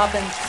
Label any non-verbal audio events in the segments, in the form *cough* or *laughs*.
Robbins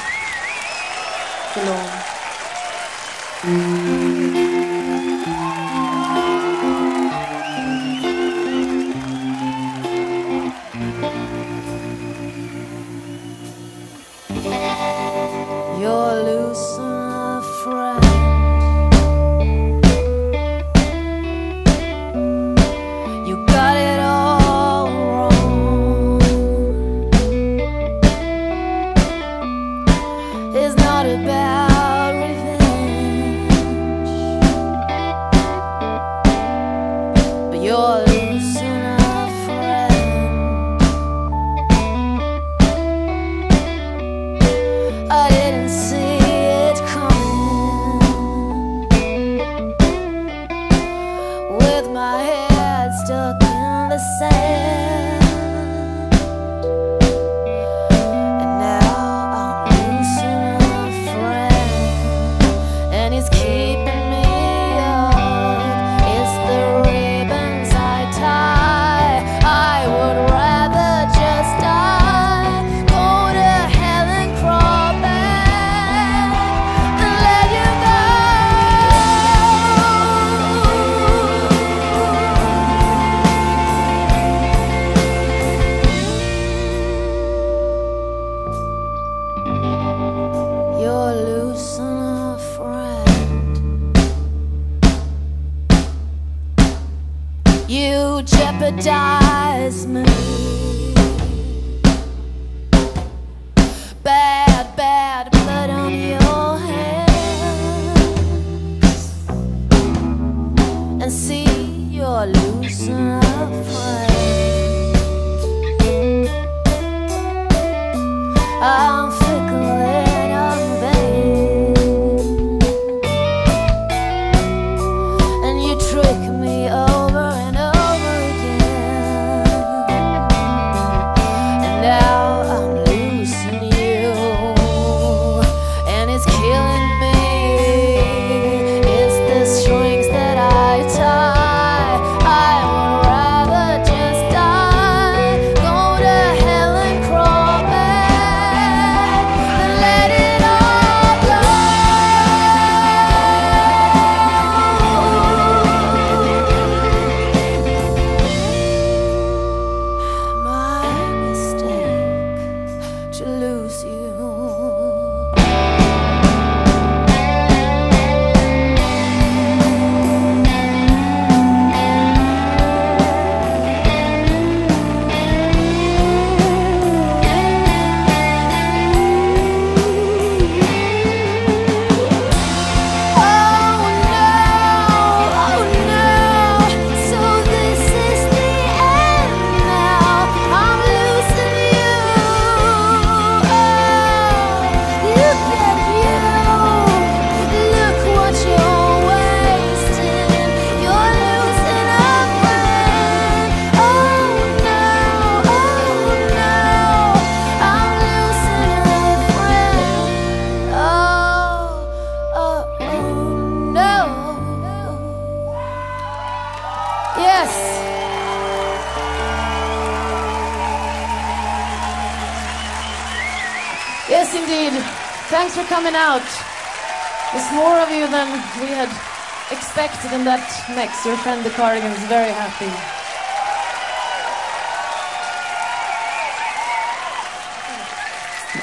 In and that makes your friend the Cardigans very happy.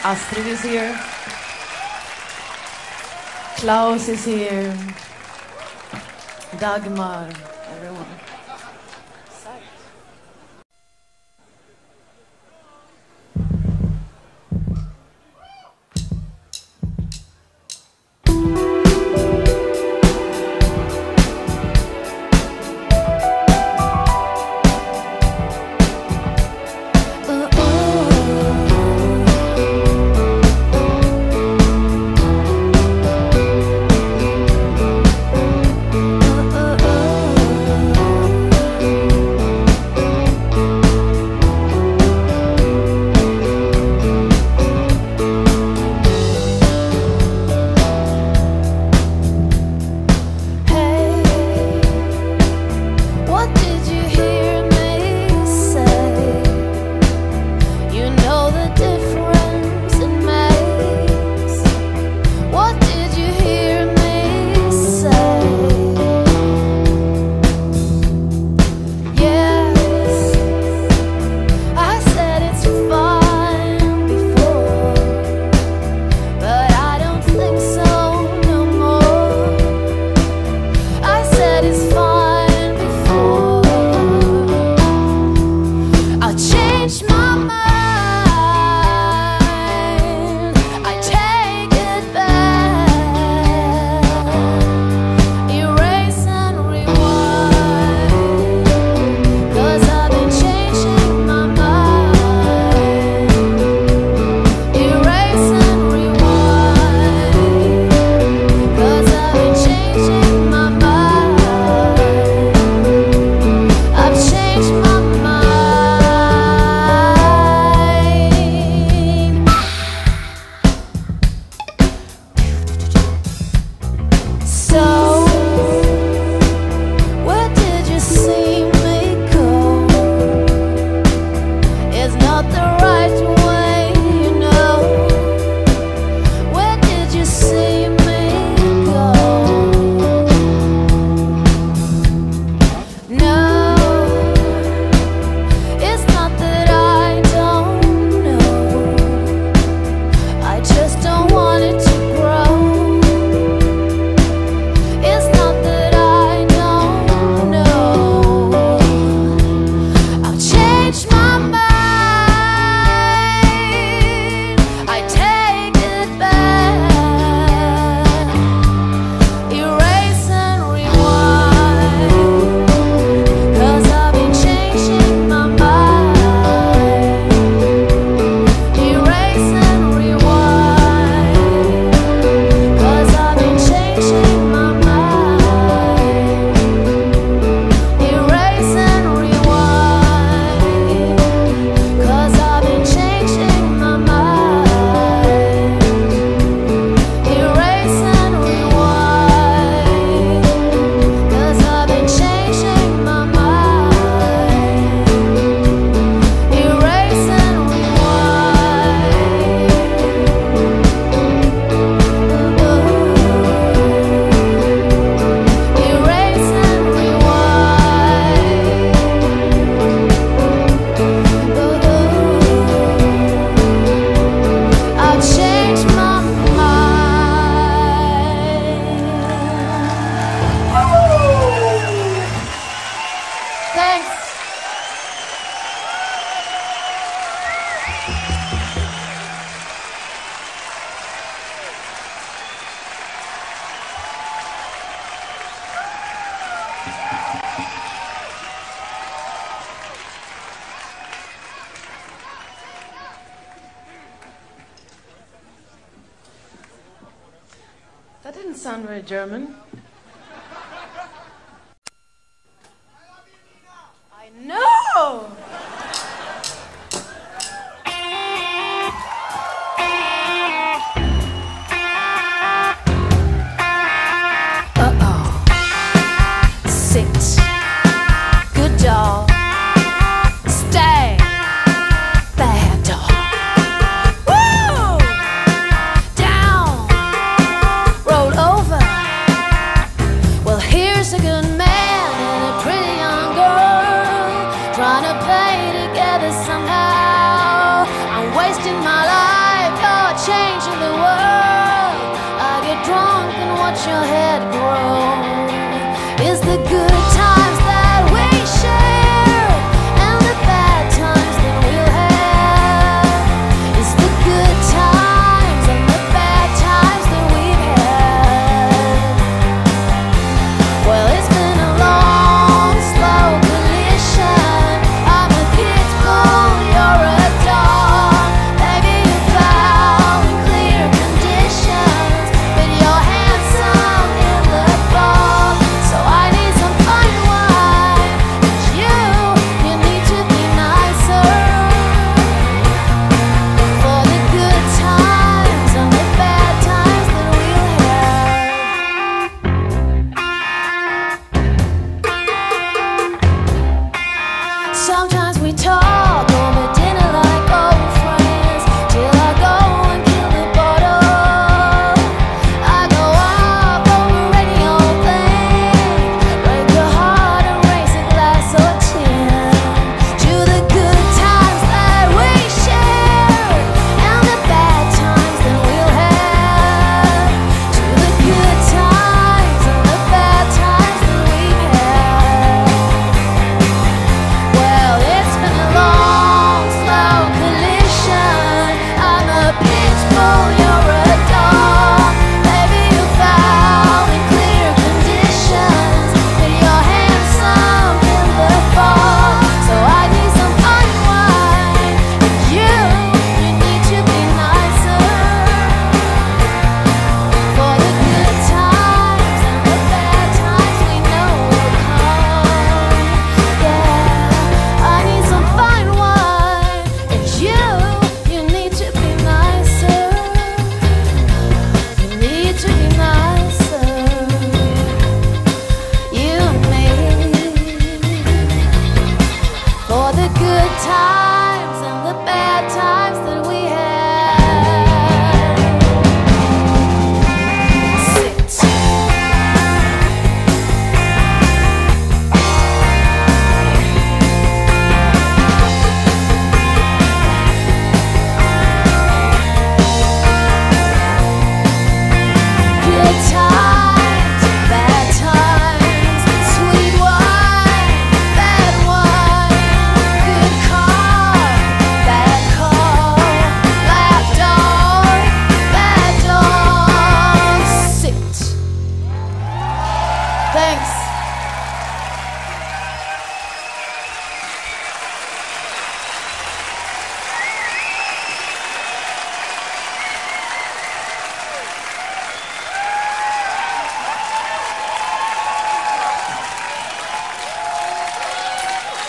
Astrid is here. Klaus is here. Dagmar.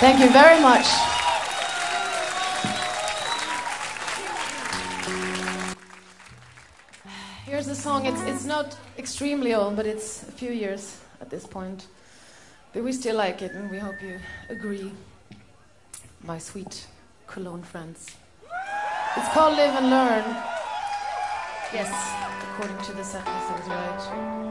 Thank you very much. Here's a song. It's, it's not extremely old, but it's a few years at this point. But we still like it, and we hope you agree, my sweet Cologne friends. It's called Live and Learn. Yes, according to the set right.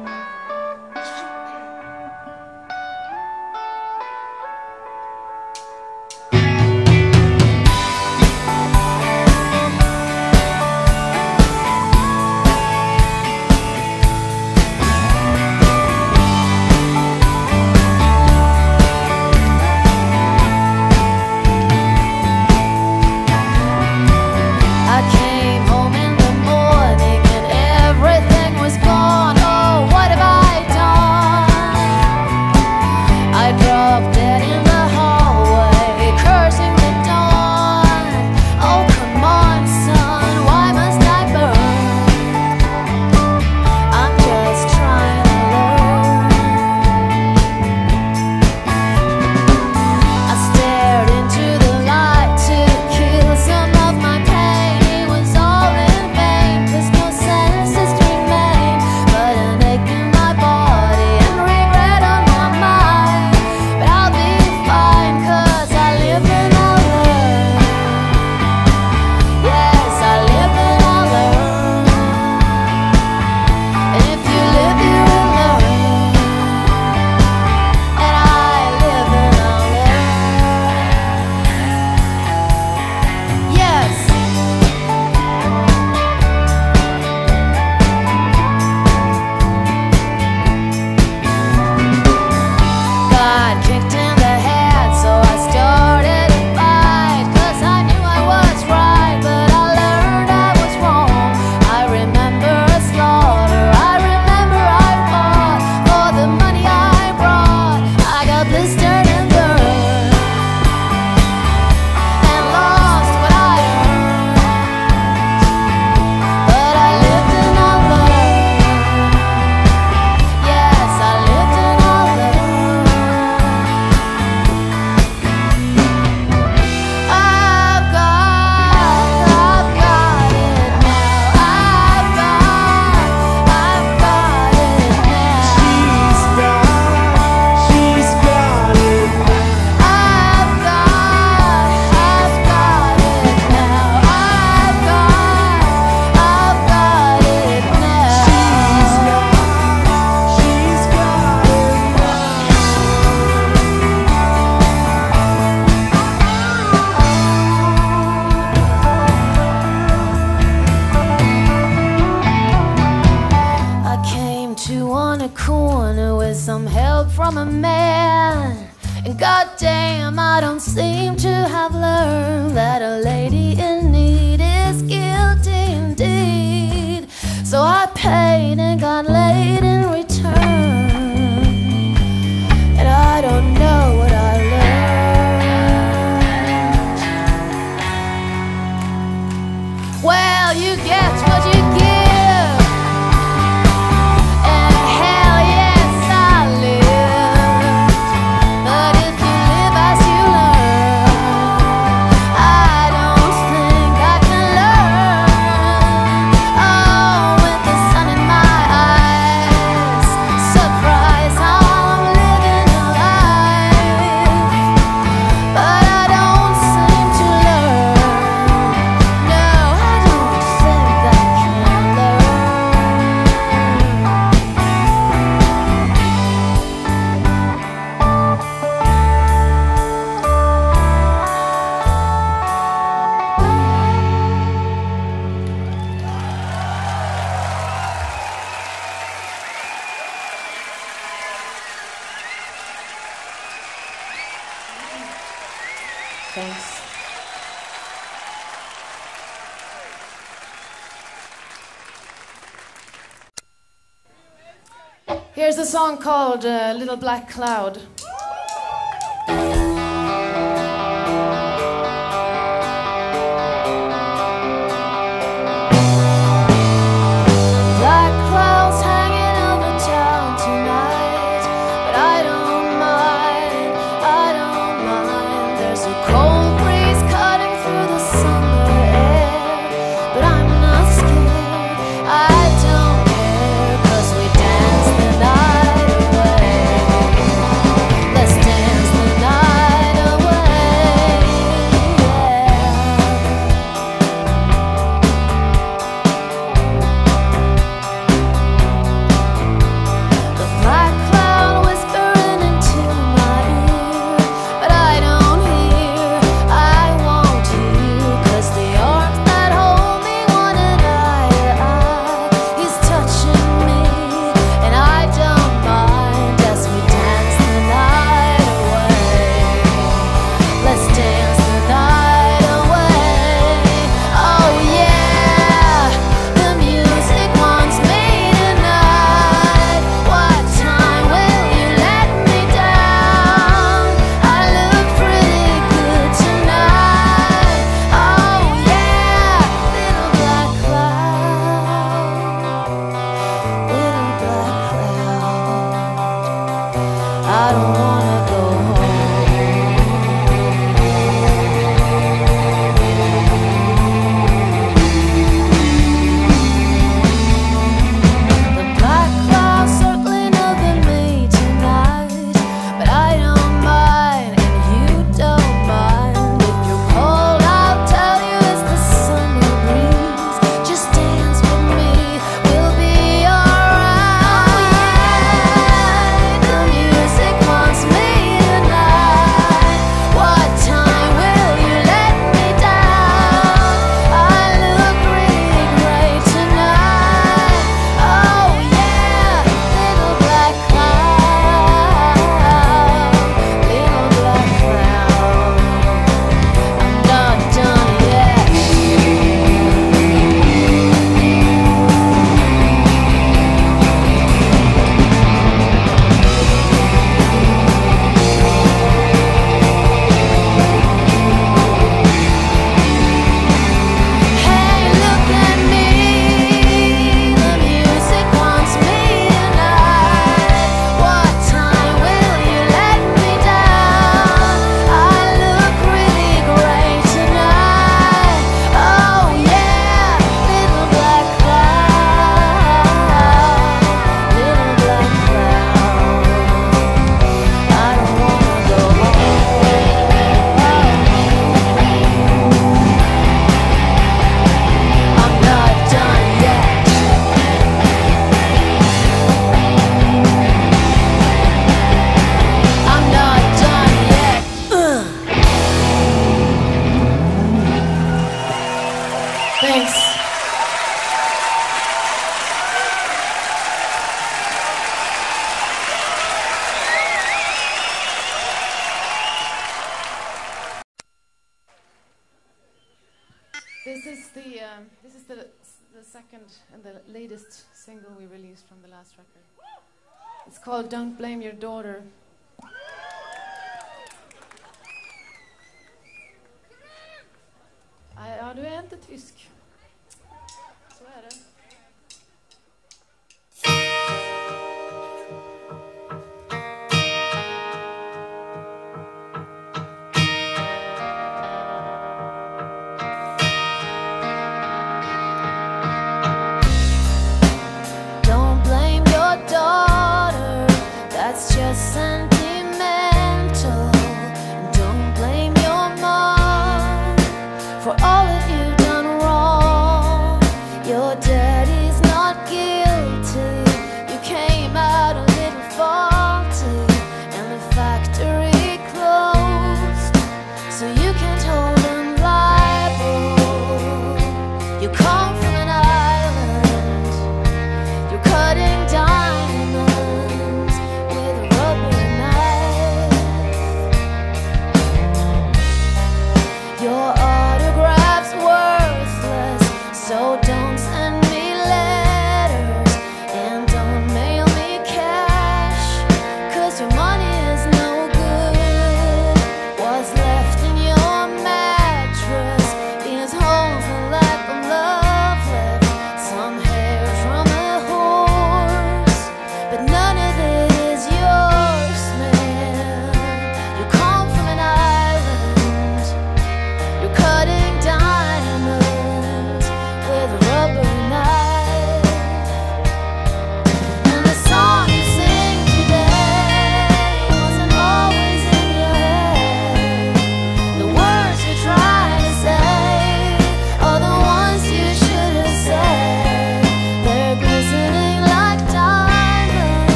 Song called uh, Little Black Cloud.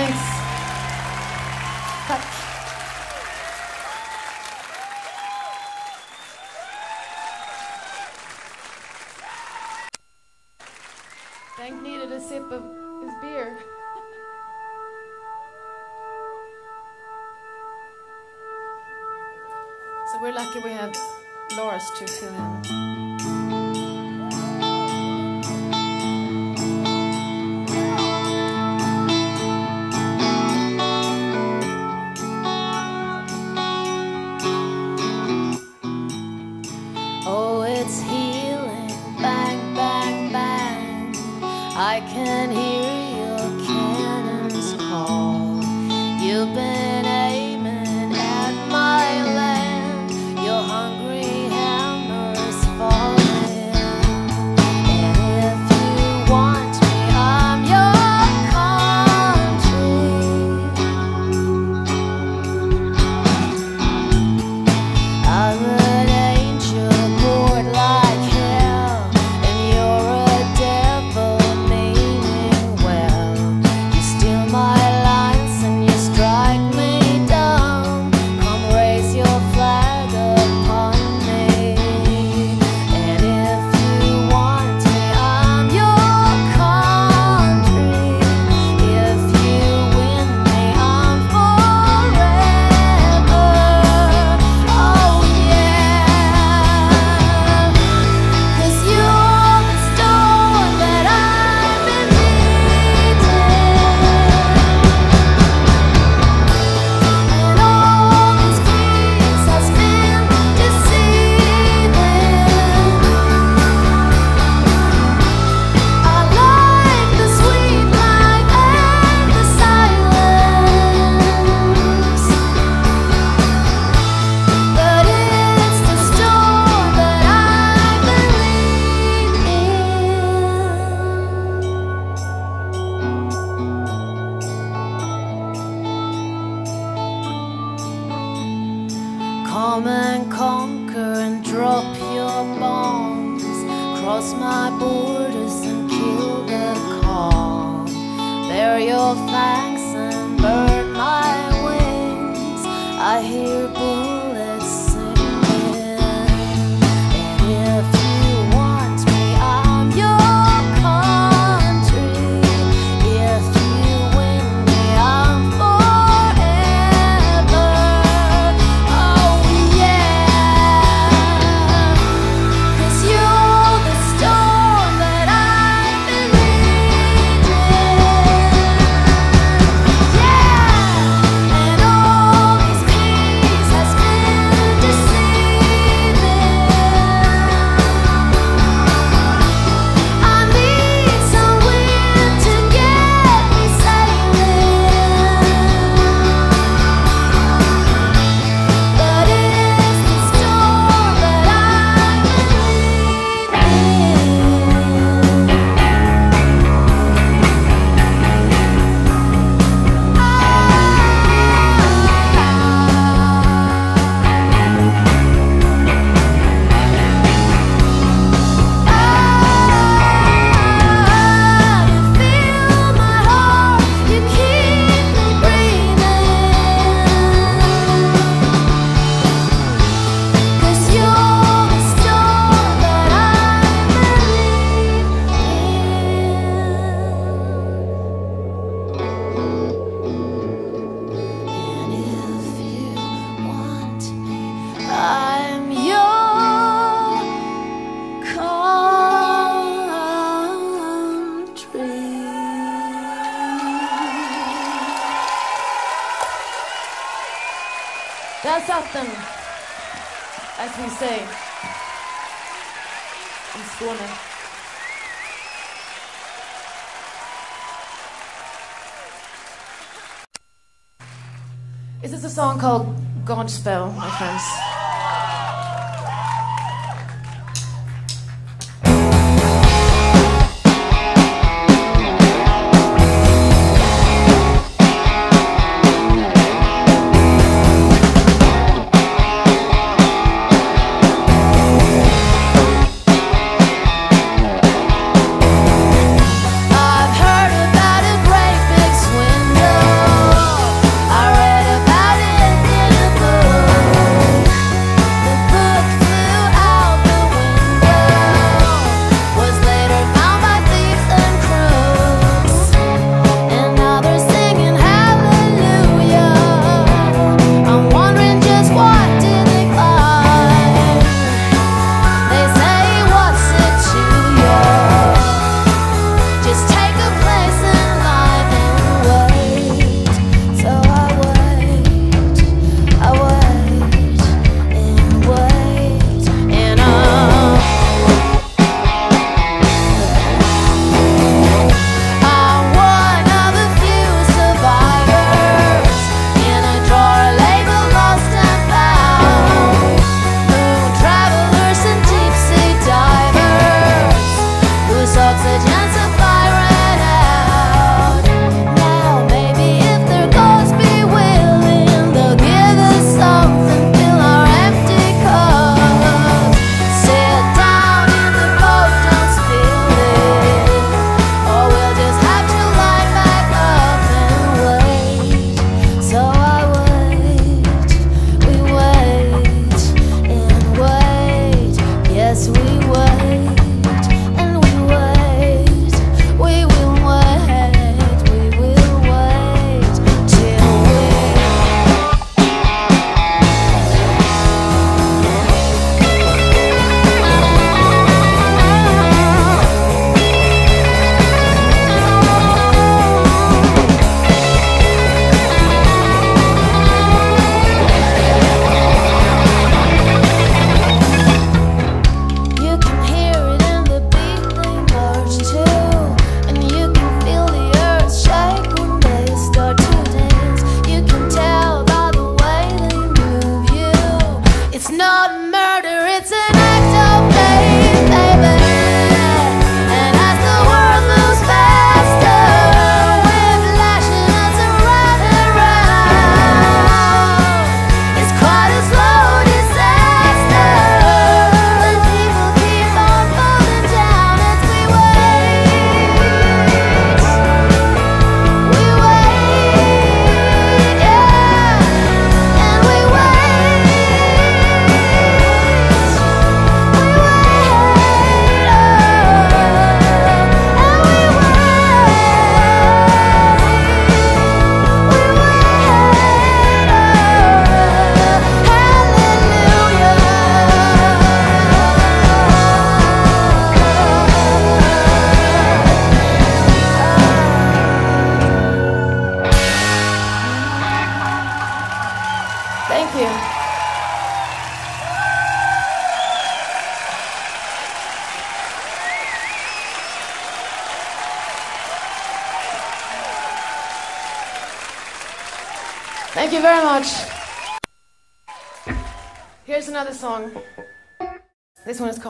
Thanks. Tack. Needed a sip of his beer. so we're lucky we have Loris to fill in.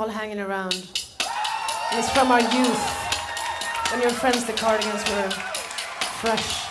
Called Hanging Around. And it's from our youth, when your friends, the Cardigans, were fresh.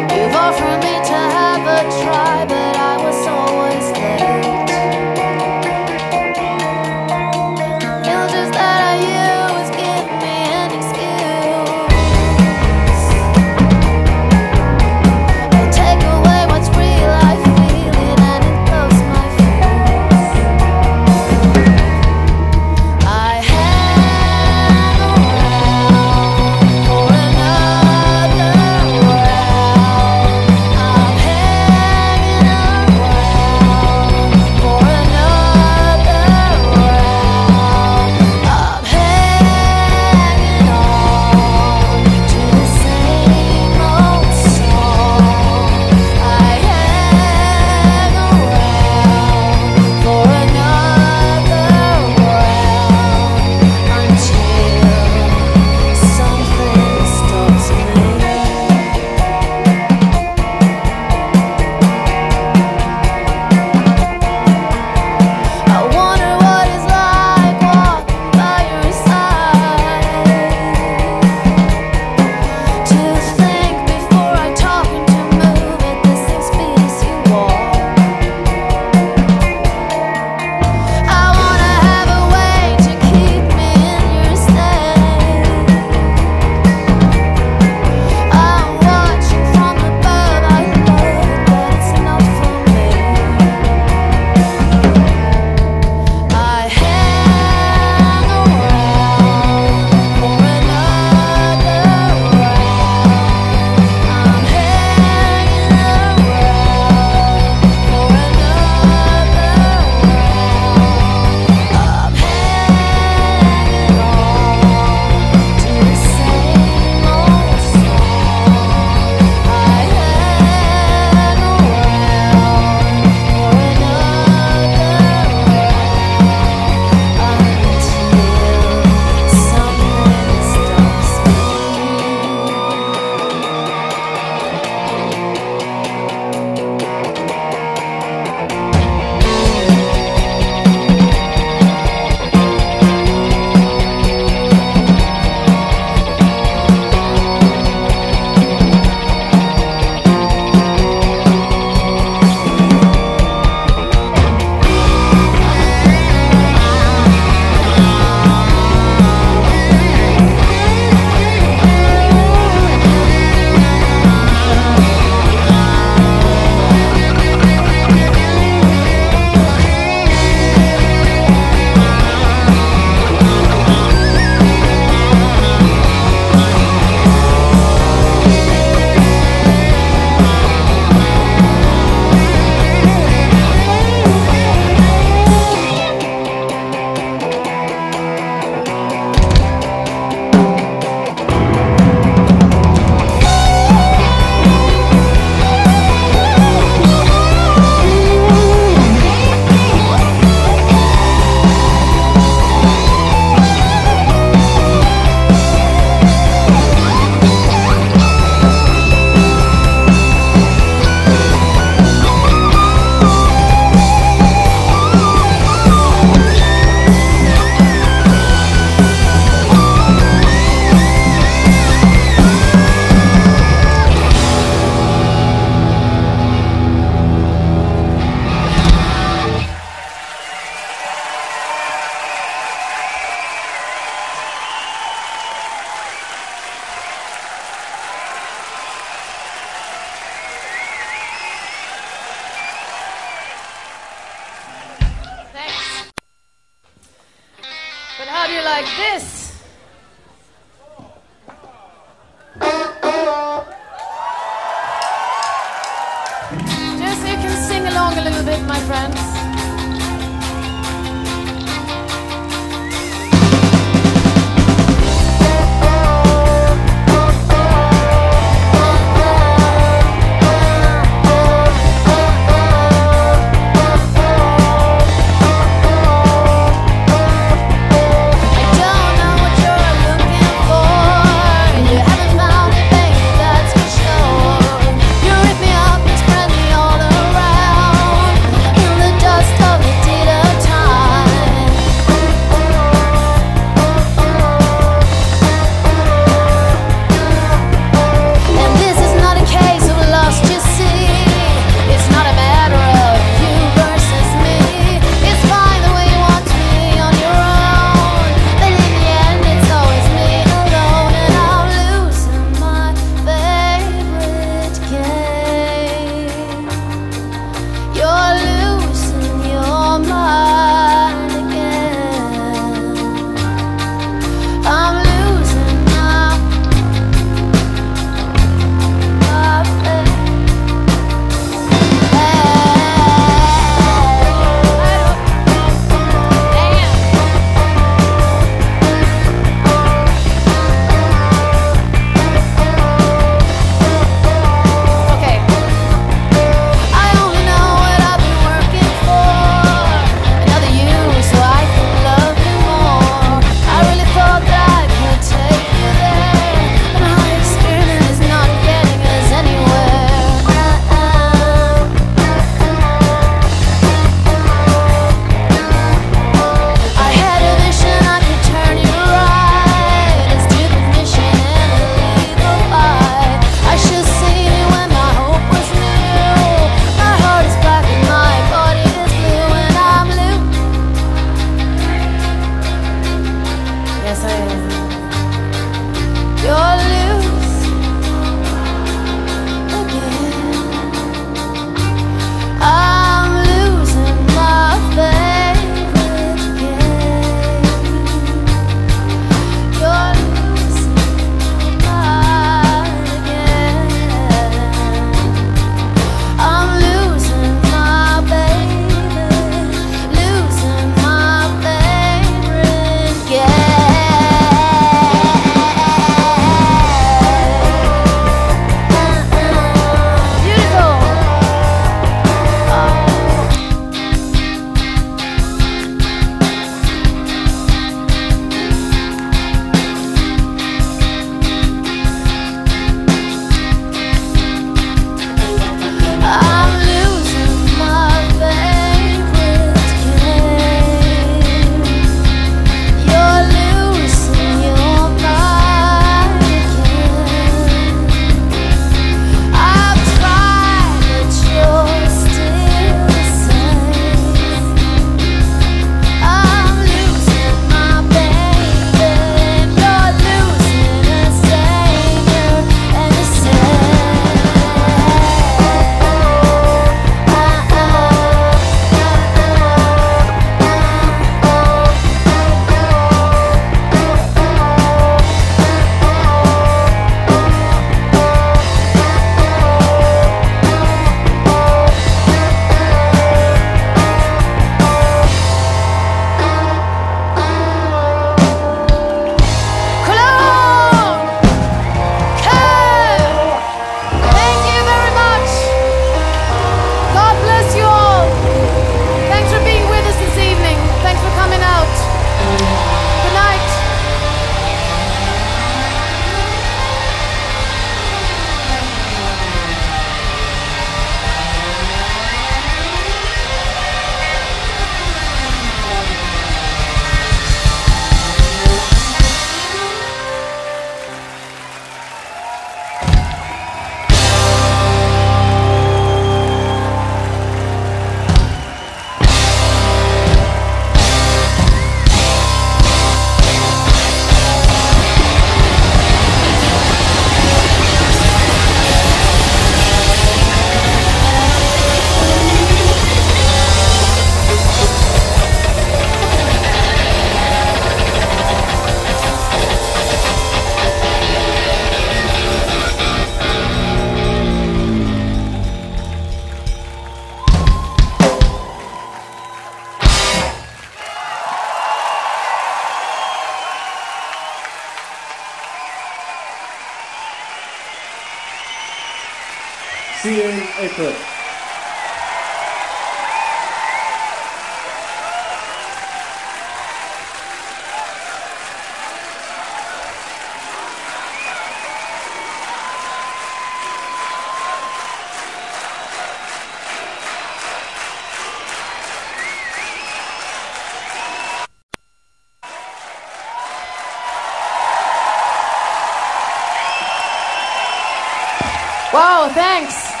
Wow, thanks. *laughs*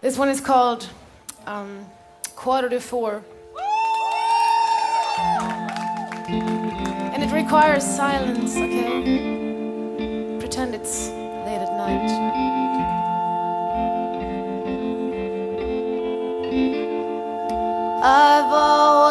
This one is called um, Quarter to Four. And it requires silence, okay? Pretend it's late at night. I've always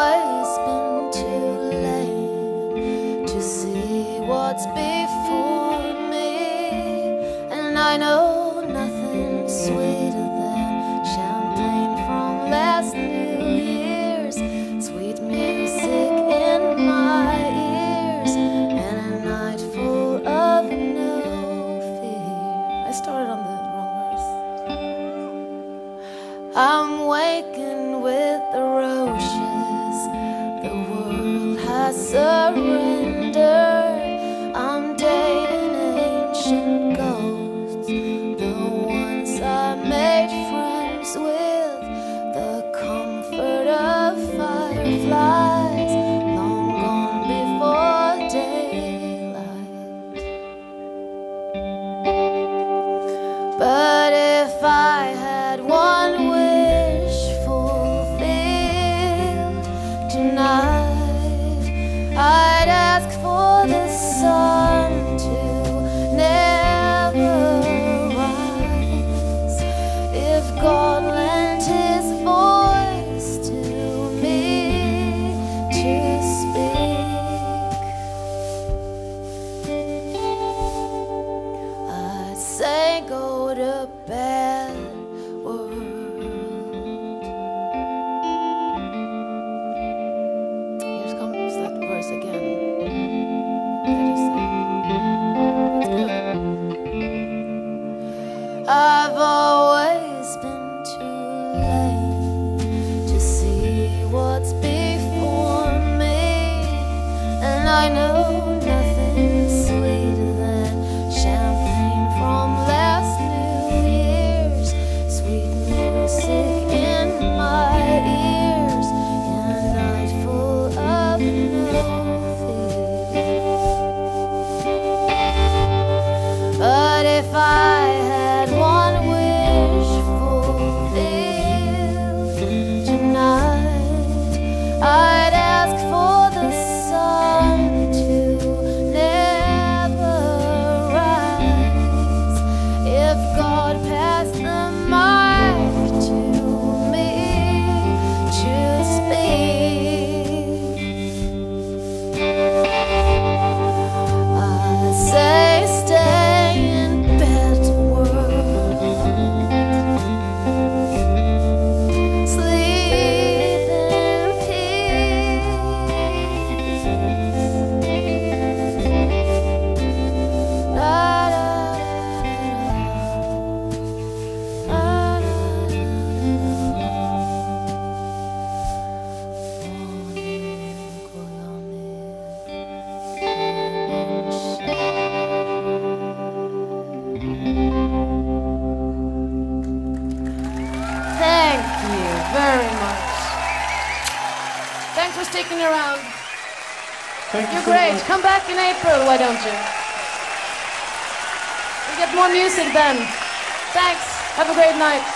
Thanks. Have a great night.